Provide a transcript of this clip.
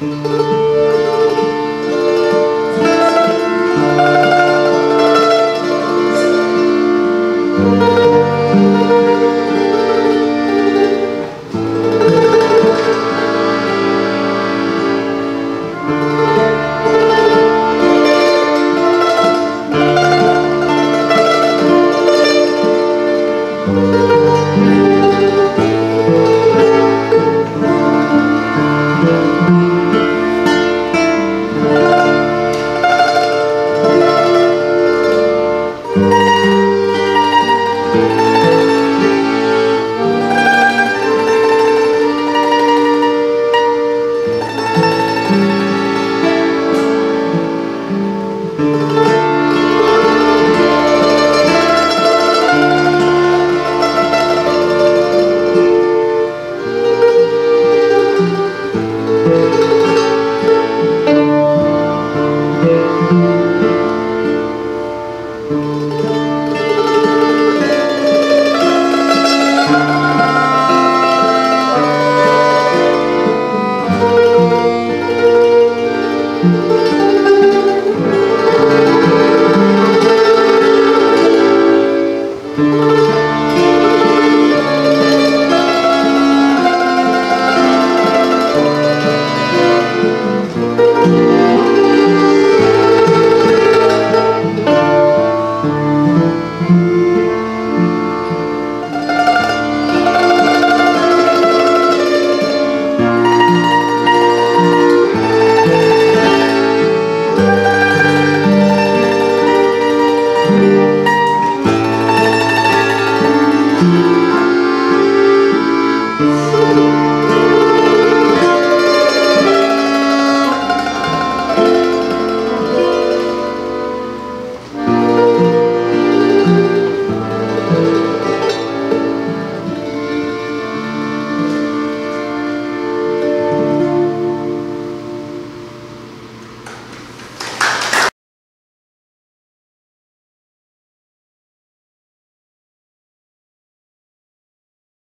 Música